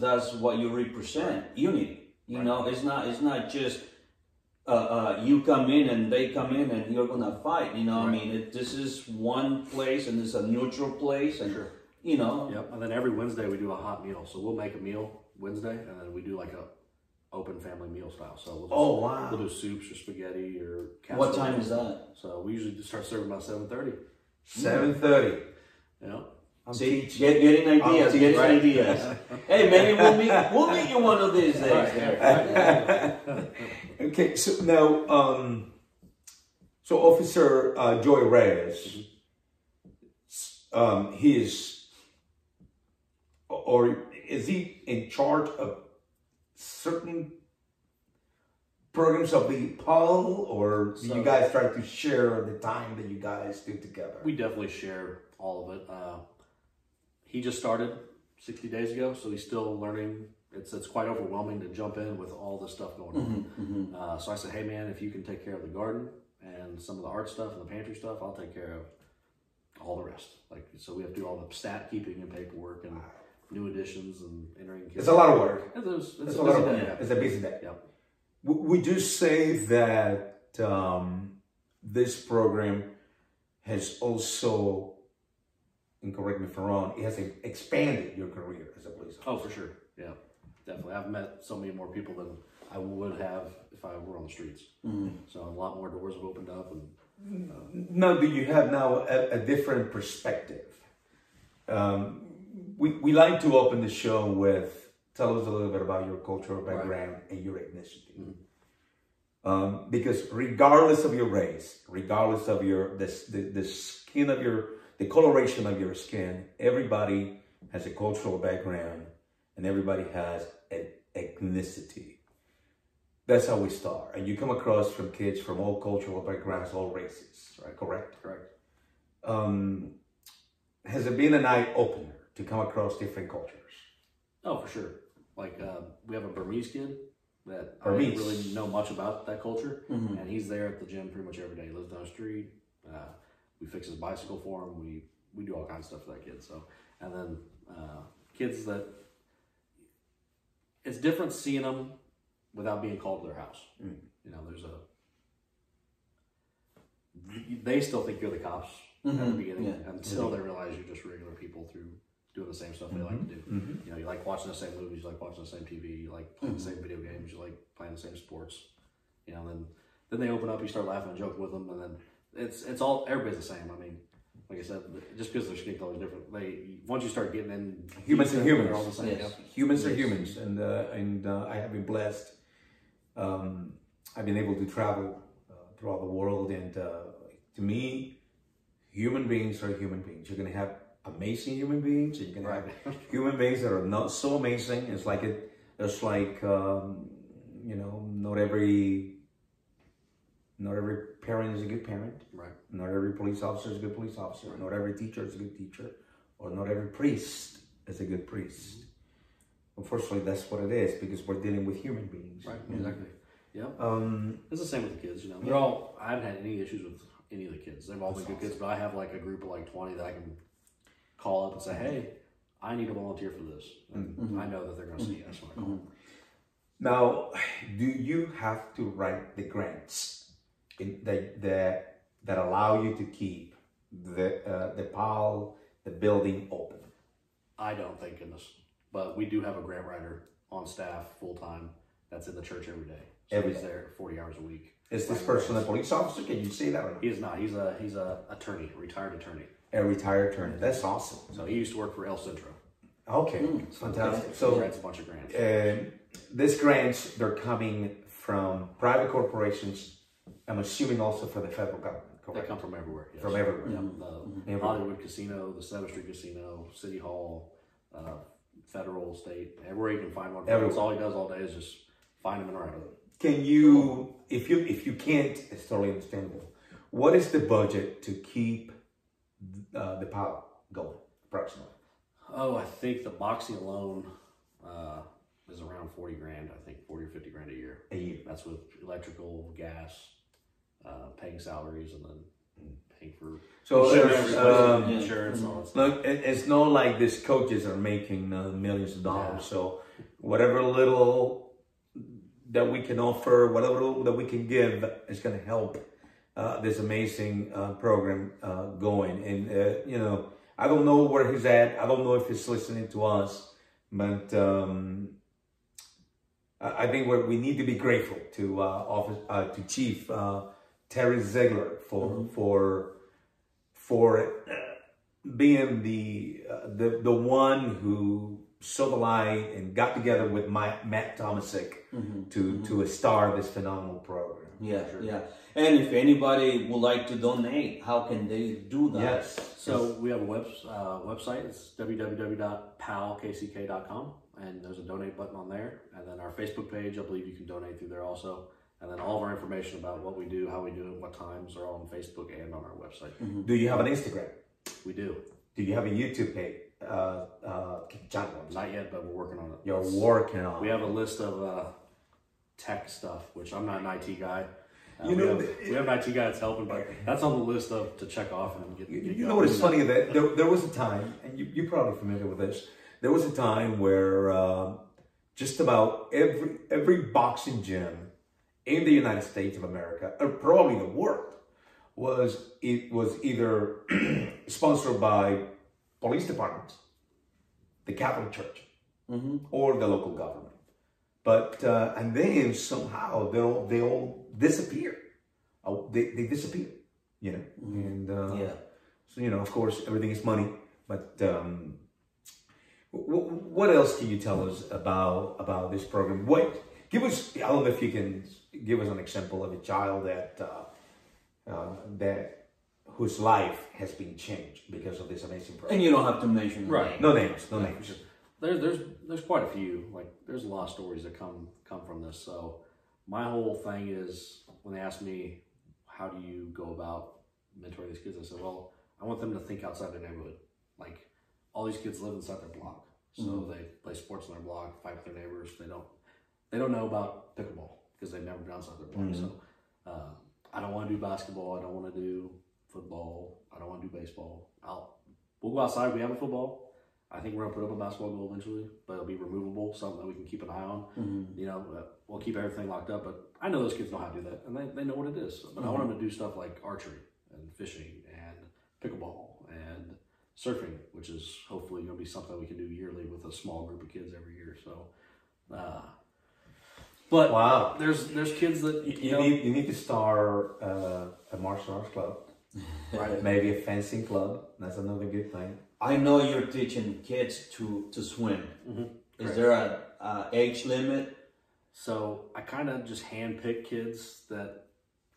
that's what you represent unity you Right. know it's not it's not just uh, uh, you come in and they come in and you're gonna fight you know i mean it, this is one place and it's a neutral place and Sure. you know Yep. And then every Wednesday we do a hot meal. So we'll make a meal Wednesday, and then we do like a open family meal style. So we'll just, Oh, wow. We'll do soups or spaghetti or. what time is that So we usually just start serving about seven thirty. Seven thirty. Yeah. I'm See, teaching. get, getting ideas, getting right. ideas. hey, maybe we'll meet. We'll meet you one of these days. Right. Okay, so now, um, so Officer uh, Joy Reyes, um, he is, or is he in charge of certain programs of the PAL, or do So- you guys try to share the time that you guys do together? We definitely share all of it. Uh, he just started 60 days ago, so he's still learning. It's it's quite overwhelming to jump in with all this stuff going on. Uh, so I said, hey man, if you can take care of the garden and some of the art stuff and the pantry stuff, I'll take care of all the rest. Like so, we have to do all the stat keeping and paperwork and new additions and entering. kids. It's a lot of work. It's, it's, it's It's a a lot busy of day, work. yeah. It's a busy day. Yep. W- Would you say that um, this program has also, and correct me if I'm wrong, it has expanded your career as a police officer? Oh, for sure. Yeah, definitely. I've met so many more people than I would have if I were on the streets. So a lot more doors have opened up, and Now, do you have now a, a different perspective? Um, we, we like to open the show with tell us a little bit about your cultural background and your ethnicity. Um, because regardless of your race, regardless of your the, the, the skin of your the coloration of your skin, everybody has a cultural background and everybody has an ethnicity. That's how we start. And you come across from kids from all cultural backgrounds, all races, right? Correct? correct. Um, has it been an eye opener to come across different cultures? Oh, for sure. Like uh, we have a Burmese kid that Burmese. I didn't really know much about that culture, and he's there at the gym pretty much every day. He lives down the street. Uh, we fix his bicycle for him. We we do all kinds of stuff for that kid. So and then uh, kids that it's different seeing them without being called to their house. Mm. You know, there's a they still think you're the cops at the Mhm, beginning yeah. until mm-hmm. they realize you're just regular people through doing the same stuff they like to do. Mm-hmm. Mm-hmm. You know, you like watching the same movies, you like watching the same TV, you like playing the same video games, you like playing the same sports. You know, then then they open up, you start laughing and joking with them, and then it's it's all everybody's the same. I mean, like I said, just because their skin color is different, they once you start getting in Humans are humans. they're all the same. Yes. Yep. humans are humans, and uh, and uh, I have been blessed. Um, I've been able to travel uh, throughout the world, and uh, to me, human beings are human beings. You're gonna have amazing human beings, and you're gonna have human beings that are not so amazing. It's like it. It's like um, you know, not every not every parent is a good parent. Right. Not every police officer is a good police officer. Not every teacher is a good teacher. Or not every priest is a good priest. Mm-hmm. Unfortunately, that's what it is because we're dealing with human beings. Right. Exactly. Yeah. Um, It's the same with the kids. You know, they're all. I haven't had any issues with any of the kids. They've all been good kids, but I have like a group of like twenty that I can call up and say, "Hey, I need a volunteer for this." And mm-hmm. I know that they're going to say yes when I call. Mm-hmm. them. now, do you have to write the grants in, that, that, that allow you to keep the, uh, the PAL, the building open? I don't, thank goodness. But we do have a grant writer on staff full time that's in the church every day. So Every he's day. there forty hours a week. Is this person a police officer? Can you say that or not? He is not. He's a he's a attorney, retired attorney. A retired attorney. That's awesome. So he used to work for El Centro. Okay, fantastic. So he So, writes a bunch of grants. um, these grants, they're coming from private corporations. I'm assuming also for the federal government, they come from everywhere. Yes. From everywhere. Yep. The Everywhere. Hollywood Casino, the Seventh Street Casino, City Hall, uh, federal, state, everywhere you can find one. That's all he does all day is just find them and write them. Can you, if you if you can't, it's totally understandable. What is the budget to keep uh, the power going, approximately? Oh, I think the boxing alone uh, is around forty grand. I think forty or fifty grand a year. A year. That's with electrical, gas, uh, paying salaries, and then paying for So insurance, there's, um, insurance, all that. Look, it, it's not like these coaches are making uh, millions of dollars. So whatever little that we can offer, whatever little that we can give, is going to help uh, this amazing uh, program uh, going. And uh, you know, I don't know where he's at. I don't know if he's listening to us, but um, I I think we we need to be grateful to uh, office uh, to Chief uh, Terry Zeigler for for for being the uh, the the one who saw the light and got together with my, Matt Tomasic to to start this phenomenal program. Yeah, yeah. And if anybody would like to donate, how can they do that? Yes. So we have a web, uh, website. It's www.palkck.com, and there's a donate button on there. And then our Facebook page, I believe you can donate through there also. And then all of our information about what we do, how we do it, what times are on Facebook and on our website. Do you have an Instagram? We do. Do you have a YouTube page? Uh, uh, channel? Not yet, but we're working on it. You're It's- working on. We have a list of uh, tech stuff, which I'm not an IT guy. Uh, You we, know, have, the- we have an IT guy that's helping, but that's on the list of to check off and get. You, get you know what is funny that there, there was a time, and you, you're probably familiar with this. There was a time where uh, just about every every boxing gym in the United States of America, or probably the world, was it was either sponsored by police departments, the Catholic Church, or the local government. But uh, and then somehow they all they all disappear. Oh, they they disappear. You know, and uh, Yeah. so, you know, of course, everything is money. But um, w- what else can you tell us about about this program? What give us? I don't know if you can give us an example of a child that uh, uh, that whose life has been changed because of this amazing program. And you don't have to mention the Right. name. No names, no names. There's there's there's quite a few. Like there's a lot of stories that come come from this. So my whole thing is when they ask me how do you go about mentoring these kids, I said, well, I want them to think outside their neighborhood. Like all these kids live inside their block, so they play sports in their block, fight with their neighbors. They don't they don't know about pickleball because they've never been outside their block. So uh, I don't want to do basketball. I don't want to do football. I don't want to do baseball. I'll we'll go outside. We have a football. I think we're gonna put up a basketball goal eventually, but it'll be removable, something that we can keep an eye on. You know, we'll keep everything locked up. But I know those kids know how to do that, and they, they know what it is. But I want them to do stuff like archery and fishing and pickleball and surfing, which is hopefully gonna be something we can do yearly with a small group of kids every year. So, uh, but Wow. there's there's kids that You, you, you know, need you need to start uh, a martial arts club, right? maybe a fencing club. That's another good thing. I know you're teaching kids to, to swim. Mm-hmm. Is there a, a age limit? So I kind of just handpicked kids that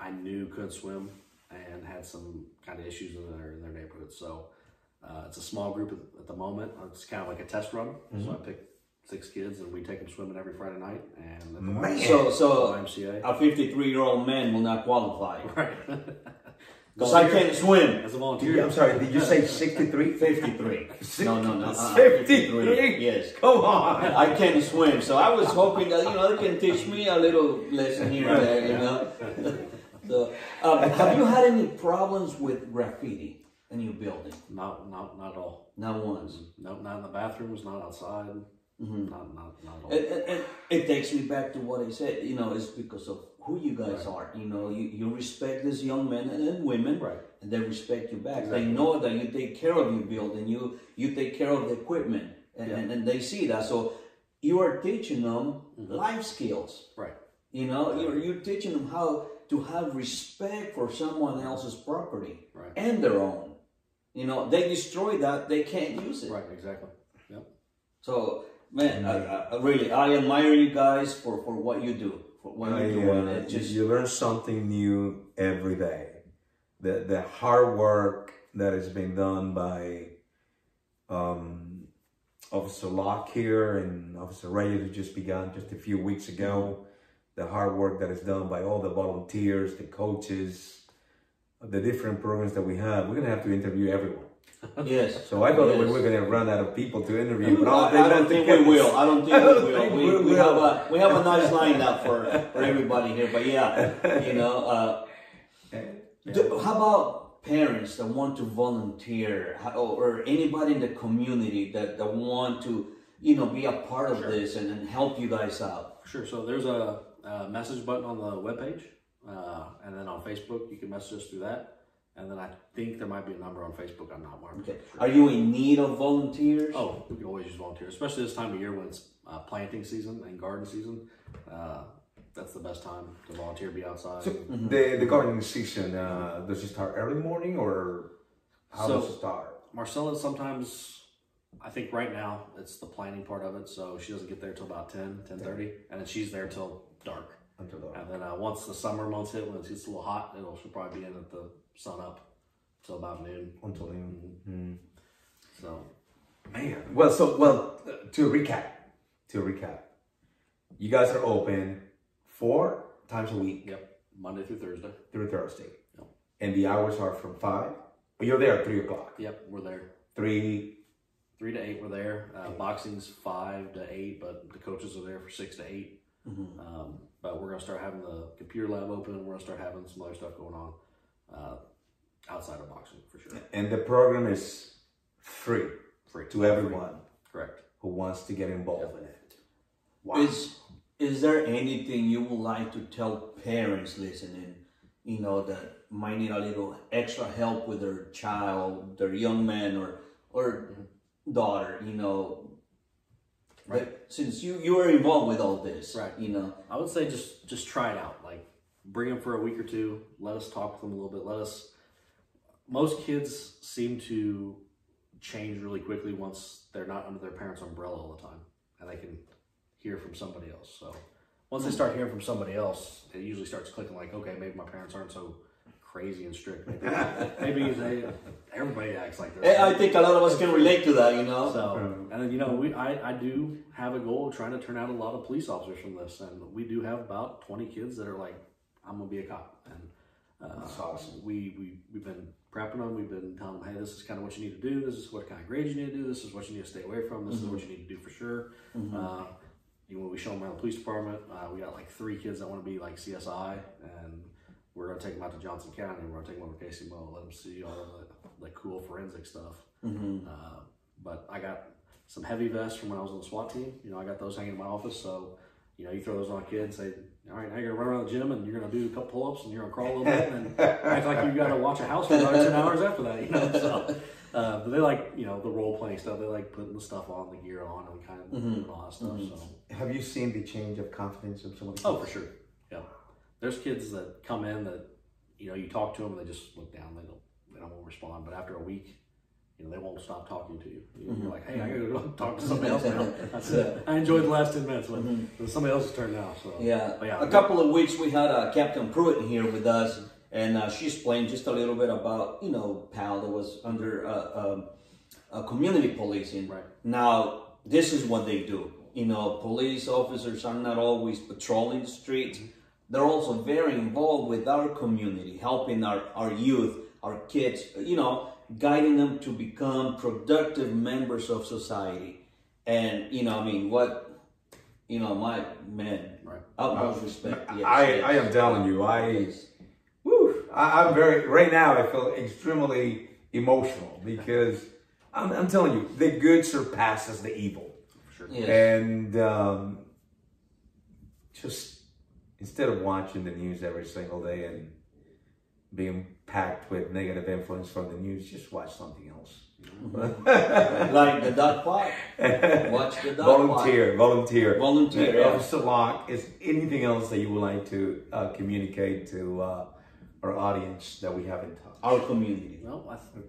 I knew could swim and had some kind of issues in their in their neighborhood. So uh, it's a small group at, at the moment. It's kind of like a test run. So I picked six kids and we take them swimming every Friday night. And at the Man. So, so YMCA. a 53 year old man will not qualify. right. Because I can't swim. As a volunteer. I'm sorry. Did you say sixty three? 53. No, no, no. uh-uh, 53? Yes. Come on. I can't swim, so I was hoping that you know they can teach me a little lesson here and there, you know. so, um, have you had any problems with graffiti in your building? Not not not at all. Not once. No, not in the bathrooms. Not outside. Not not not all. And, and it takes me back to what I said. You know, it's because of who you guys are. You know, you, you respect these young men and, and women, Right. and they respect you back. Exactly. They know that you take care of your building. You you take care of the equipment, and, and, and they see that. So you are teaching them Mm-hmm. life skills. right. You know, you're, you're teaching them how to have respect for someone else's property Right. and their own. You know, they destroy that, they can't use it. Right. Exactly. Yep. So, man, I, I, really, I admire you guys for, for what you do, for what I, you're doing. uh, It just, you learn something new every day. The the hard work that is being done by um, Officer Locke here and Officer Reyes who just began just a few weeks ago. The hard work that is done by all the volunteers, the coaches, the different programs that we have. We're gonna have to interview everyone. Yes. So I thought that we were gonna run out of people to interview, but I, I don't that's the think we will. I don't think I don't we will. think We, we we have a we have a nice lineup for, for everybody here. But yeah, you know, uh, Do- How about parents that want to volunteer, or anybody in the community that, that want to, you know, be a part of this and, and help you guys out? Sure. So there's a, a message button on the webpage, uh, and then on Facebook you can message us through that. And then I think there might be a number on Facebook. I'm not 100 Okay. sure. Are you in need of volunteers? Oh, we can always use volunteers, especially this time of year when it's uh, planting season and garden season. Uh, that's the best time to volunteer, be outside. So the the gardening season uh, does it start early morning or how So- does it start? Marcella sometimes, I think right now it's the planning part of it, so she doesn't get there till about 10, 10.30, and then she's there till dark. Until the, And then uh, once the summer months hit, when it gets a little hot, it'll she'll probably be in at the sun up till about noon. until noon. Mm. So Man, well, so well uh, to recap, to recap, you guys are open four times a week yep, Monday through Thursday. through Thursday, Yep. and the hours are from five. But you're there at three o'clock. Yep, we're there. Three. Three to eight, we're there. Uh, boxing's five to eight, but the coaches are there for six to 8 Mhm. Um, but we're gonna start having the computer lab open. We're gonna start having some other stuff going on uh, outside of boxing for sure. And the program is free Free to everyone Correct. who wants to get involved in it. Wow. Is is there anything you would like to tell parents listening, you know, that might need a little extra help with their child, their young man or or daughter, you know? Right. that- since you you were involved with all this, Right. You know, I would say just just try it out. Like bring them for a week or two. Let us talk with them a little bit. Let us. Most kids seem to change really quickly once they're not under their parents' umbrella all the time, and they can hear from somebody else. So once they start hearing from somebody else, it usually starts clicking. Like, okay, maybe my parents aren't so crazy and strict. Maybe, maybe they everybody acts like this. I I think a lot of us can relate to that, you know. So, and you know, we I, I do have a goal of trying to turn out a lot of police officers from this, and we do have about twenty kids that are like, I'm gonna be a cop, and uh, That's awesome. We we we've been prepping them. We've been telling them, hey, this is kind of what you need to do. This is what kind of grades you need to do. This is what you need to stay away from. This is what you need to do for sure. Uh, you when we show them around the police department, uh, we got like three kids that want to be like CSI, and we're gonna take them out to Johnson County. We're gonna take them over to KC Mo, let them see all the like cool forensic stuff. Uh, but I got some heavy vests from when I was on the SWAT team. You know, I got those hanging in my office. So, you know, you throw those on a kid and say, all right, now you're gonna run around the gym and you're gonna do a couple pull-ups and you're gonna crawl a little bit and act like you gotta watch a house for another ten hours after that. You know, so. Uh, but they like, you know, the role playing stuff. They like putting the stuff on, the gear on, and we kind of doing all that stuff. So, Have you seen the change of confidence of some of the oh, for sure, yeah. There's kids that come in that, you know, you talk to them and they just look down. They don't, they don't respond. But after a week, you know, they won't stop talking to you. You're like, hey, I gotta go talk to somebody else now. That's it. I enjoyed the last ten minutes, but it's somebody else's turn now. So Yeah. Yeah, a couple of weeks we had uh, Captain Pruitt here with us, and uh, she explained just a little bit about you know PAL that was under uh, uh, community policing. Right. Now this is what they do. You know, police officers are not always patrolling the streets. They're also very involved with our community, helping our, our youth, our kids, you know, guiding them to become productive members of society. And, you know, I mean, what, you know, my man, Right. utmost respect. Yes, I, yes. I am telling you, I, Yes. whew, I, I'm very, right now I feel extremely emotional because I'm, I'm telling you, the good surpasses the evil. sure. Yes. And um, just instead of watching the news every single day and being packed with negative influence from the news, just watch something else. like the Dotte Pod. Watch the Dotte volunteer, volunteer, Pod. Volunteer. Yeah. Officer Locke, is anything else that you would like to uh, communicate to uh, our audience that we haven't touched? Our community. Well, I th-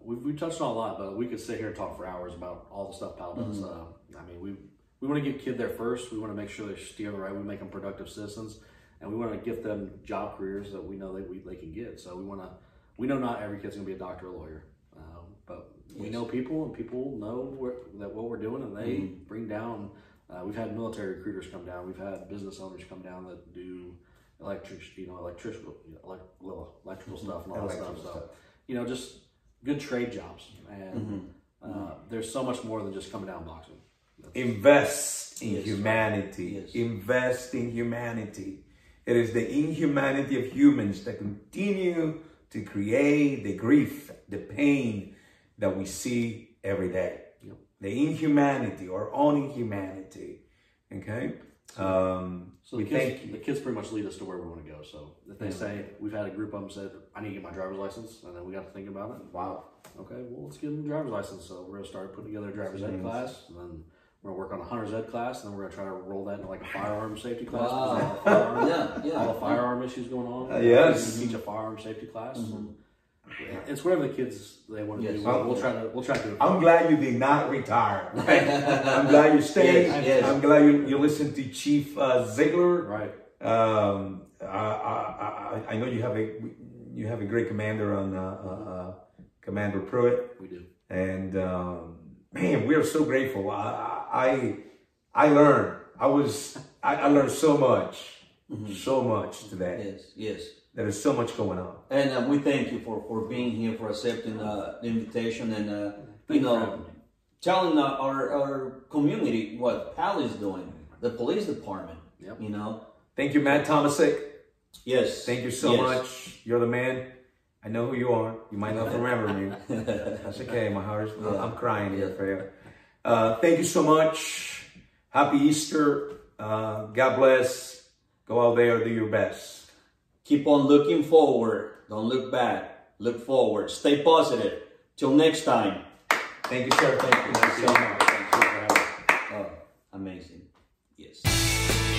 we we touched on a lot, but we could sit here and talk for hours about all the stuff Pal does. Uh, I mean, we we want to get kid there first. We want to make sure they're steering right. We make them productive citizens, and we want to get them job careers that we know they we, they can get. So we want to. We know not every kid's gonna be a doctor or a lawyer, um, but we know people, and people know where, that what we're doing, and they bring down. Uh, we've had military recruiters come down. We've had business owners come down that do electric, you know, electrical, elect, well, electrical stuff and all that stuff. So, you know, just good trade jobs. And uh, there's so much more than just coming down boxing. Invest in Yes. humanity. Yes. Invest in humanity. It is the inhumanity of humans that continue to create the grief, the pain that we see every day. Yep. The inhumanity or own inhumanity. Okay? Um, So the kids, the kids pretty much lead us to where we want to go. So if they say we've had a group of them said I need to get my driver's license, and then we got to think about it. Wow. Okay, well let's get them a driver's license. So we're gonna start putting together a driver's ed class, and then we're gonna work on a hunter's ed class, and then we're gonna try to roll that into like a firearm safety class. 'cause all the firearm- Yeah, yeah. all the firearm issues going on. Uh, yes. we can teach a firearm safety class. It's whatever the kids they want to Yes. do. We'll, we'll try to we'll try to do it. I'm glad you did not retire. Right? I'm glad you stayed. Yes, yes. I'm glad you, you listened to Chief uh, Zeigler. right. Um, I, I, I, I know you have a you have a great commander on uh, uh, uh, Commander Pruitt, We do. and um, man, we are so grateful. I I, I learned. I was I, I learned so much, so much today. Yes, yes. There is so much going on. And uh, we thank you for, for being here, for accepting uh, the invitation, and uh, you Thank you for know, telling uh, our our community what PAL is doing, the police department. Yep. You know. Thank you, Matt Tomasic. Yes. Thank you so yes. much. You're the man. I know who you are. You might not remember me. That's okay. My heart is, Yeah. I'm crying here for you. Uh, thank you so much. Happy Easter. Uh, God bless. Go out there, do your best. Keep on looking forward. Don't look back. Look forward. Stay positive. Till next time. Thank you, sir. Thank you. Thank you so much. Thank you for having me. Oh, amazing. Yes.